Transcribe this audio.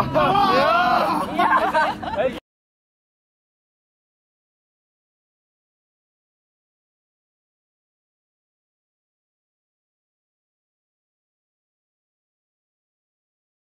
走